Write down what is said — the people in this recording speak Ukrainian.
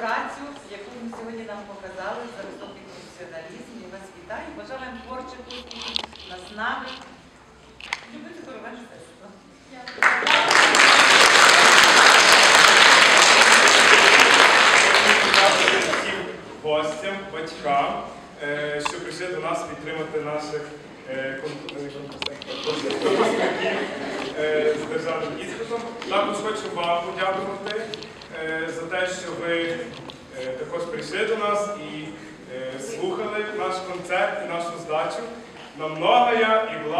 працю, яку ви сьогодні нам показали за високий професіоналізм. Я вас вітаю. Бажаю вам творчих успіхів, наснаги. Любити хорове мистецтво. всім гостям, батькам, е, що прийшли до нас підтримати наших е, кон- е, з державним іспитом. Також хочу вам подякувати за те, що ви е, також прийшли до нас і е, слухали наш концерт і нашу здачу. На многая і літа.